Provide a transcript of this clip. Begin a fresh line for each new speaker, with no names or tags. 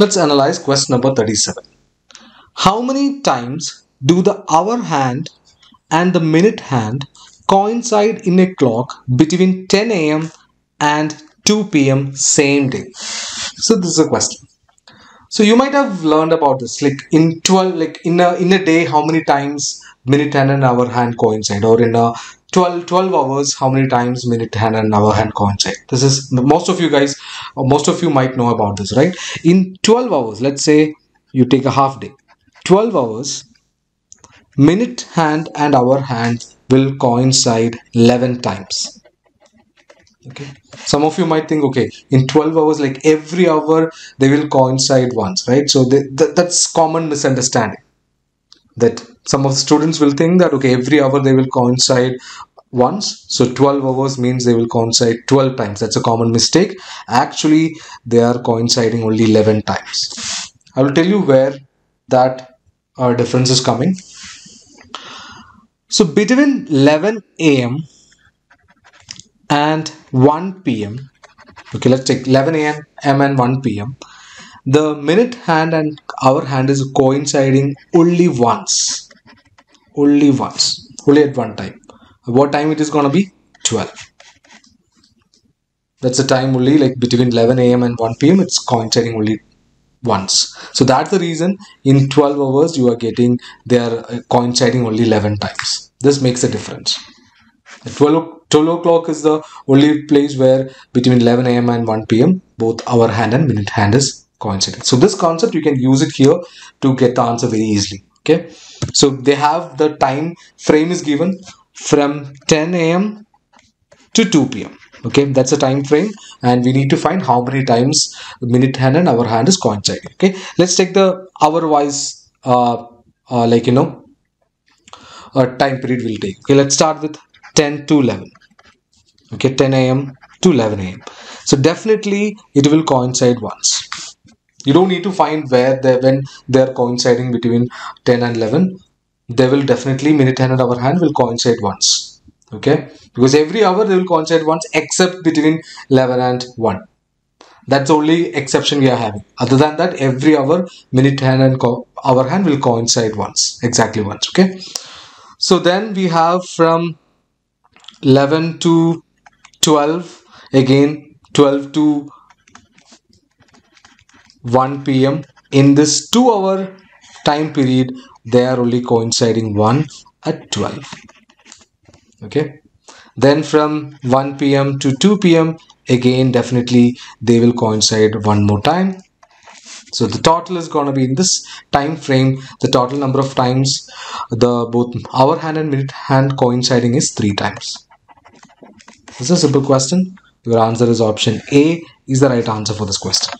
Let's analyze question number 37. How many times do the hour hand and the minute hand coincide in a clock between 10 a.m. and 2 p.m. same day? So this is a question. So you might have learned about this like in 12 like in a in a day how many times minute hand and hour hand coincide or in a 12 12 hours how many times minute hand and hour hand coincide this is most of you guys most of you might know about this right? In 12 hours let's say you take a half day. 12 hours minute hand and hour hand will coincide 11 times. Okay? Some of you might think okay in 12 hours like every hour they will coincide once right? So they, th that's common misunderstanding. That some of the students will think that okay every hour they will coincide once. So 12 hours means they will coincide 12 times. That's a common mistake. Actually they are coinciding only 11 times. I will tell you where that uh, difference is coming. So between 11 a.m and 1 p.m okay let's take 11 a.m and 1 p.m the minute hand and hour hand is coinciding only once only once only at one time. What time it is going to be? 12 that's the time only like between 11 a.m and 1 p.m it's coinciding only once. So that's the reason in 12 hours you are getting they are uh, coinciding only 11 times. This makes a difference. 12, 12 o'clock is the only place where between 11 a.m and 1 p.m both hour hand and minute hand is coinciding. So this concept you can use it here to get the answer very easily okay so they have the time frame is given from 10 a.m to 2 p.m okay that's a time frame. And we need to find how many times minute hand and hour hand is coinciding okay let's take the hour wise uh, uh, like you know uh, time period will take. Okay let's start with 10 to 11 okay 10 a.m to 11 a.m so definitely it will coincide once you don't need to find where they when they're coinciding between 10 and 11 they will definitely minute hand and hour hand will coincide once. Okay? Because every hour they will coincide once except between 11 and 1 that's the only exception we are having. Other than that every hour minute hand and hour hand will coincide once exactly once. Okay? So then we have from 11 to 12 again 12 to 1 p.m. In this 2 hour time period, they are only coinciding 1 at 12. Okay. Then from 1 p.m. to 2 p.m. again definitely they will coincide one more time. So the total is going to be in this time frame. The total number of times the both hour hand and minute hand coinciding is three times. This is a simple question. Your answer is option A is the right answer for this question.